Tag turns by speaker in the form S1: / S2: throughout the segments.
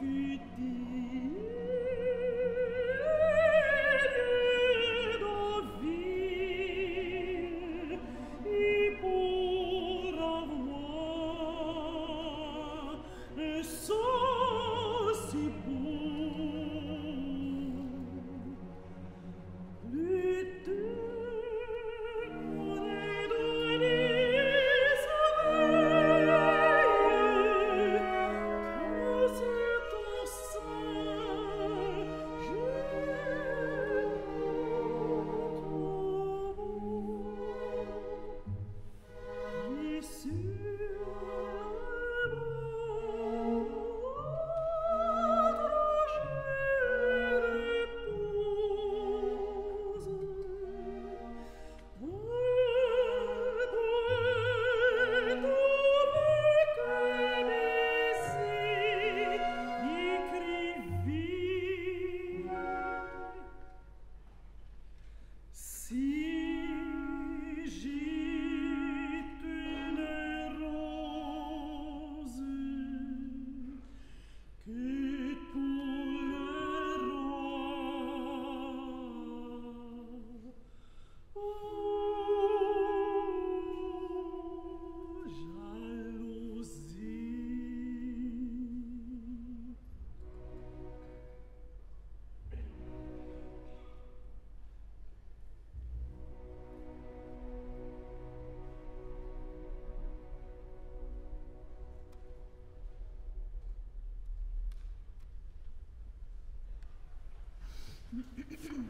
S1: 雨滴。Thank you.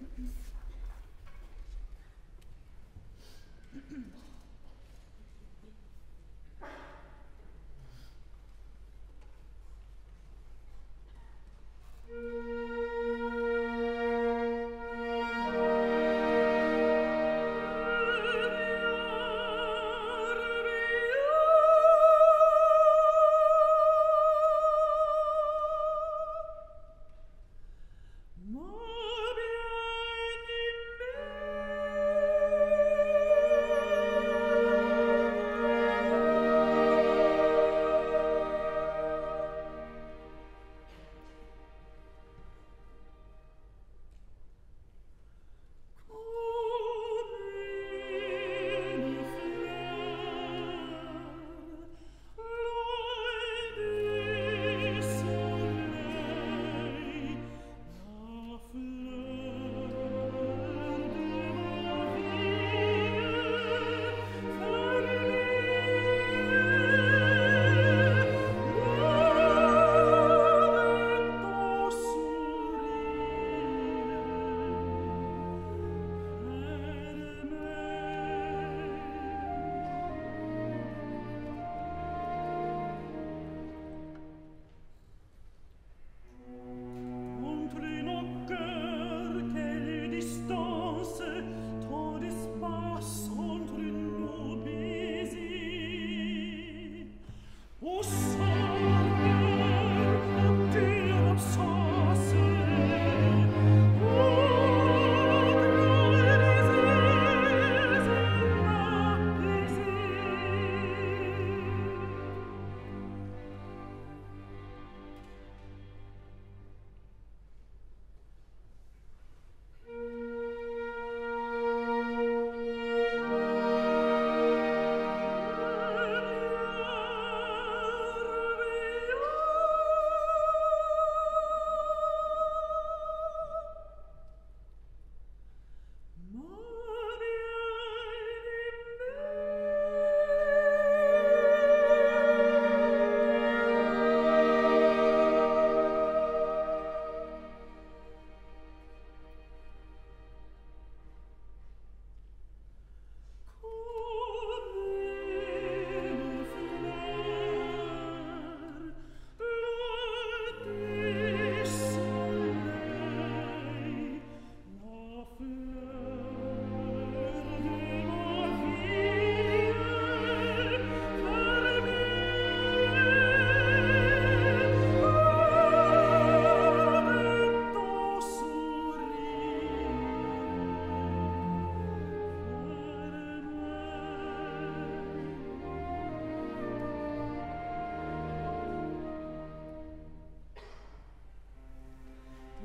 S1: Thank you.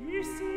S1: You see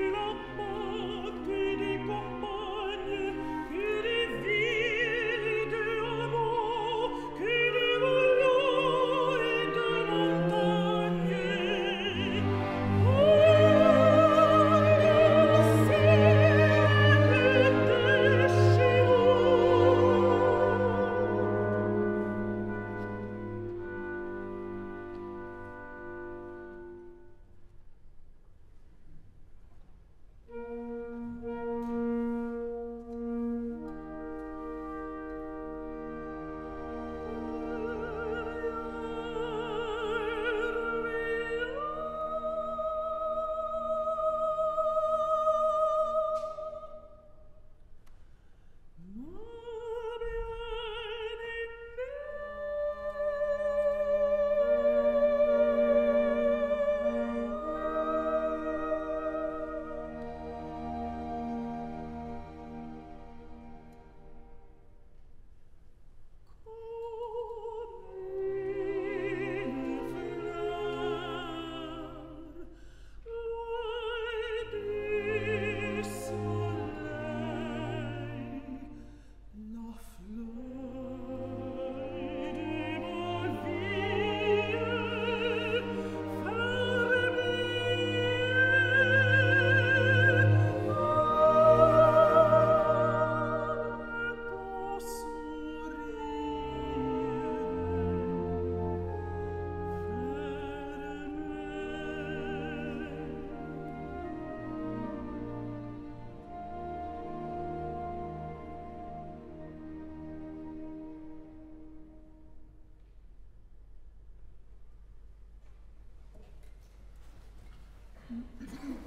S1: Thank mm. you.